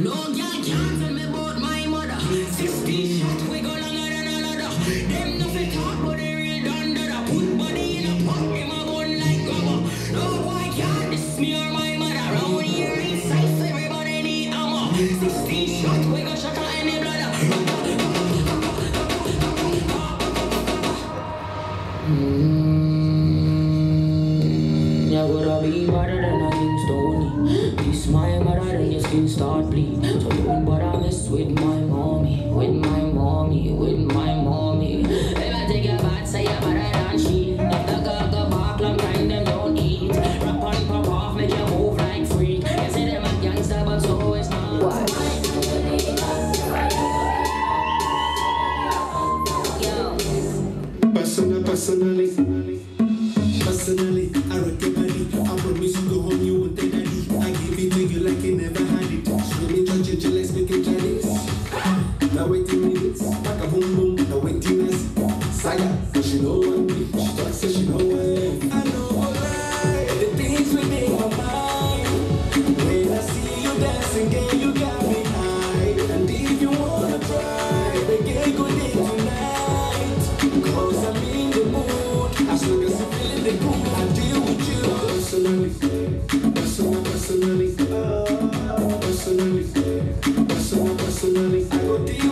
No girl can't tell me about my mother. 60 shots, we go longer than another. Them no fit talk, but they real done that. Put body in a pot, them a gun like grabber. No boy can't diss me or my mother. Round here in size, everybody need ammo. 60 shots, we go shut out any brother. Mm, you gotta be better than a king. This my skin start bleed. So don't bother mess with my mommy, with my mommy, with my mommy. If I take your bad, say you're better than she. If the girl go back, long time them don't eat. Rap on, pop off, make you move like freak. You say them a gangster, but so it's not. What? Yo. Personal, personally, personally, I rock your body. I promise you Personally, personal, personally, personally, personal, personally, I ain't I know I lie, the things within my mind When I see you dancing gay, you got me eye. And if you wanna try, the game go you.